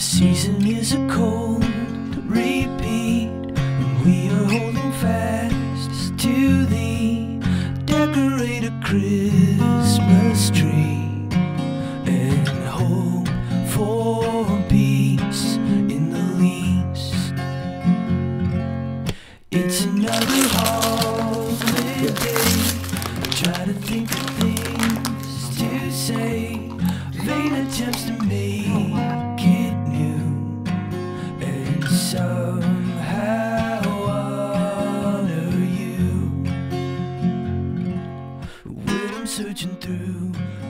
season is a cold repeat, and we are holding fast to the decorated Christmas tree and hope for peace in the least. It's another holiday. Try to think of things to say, vain attempts to make searching through.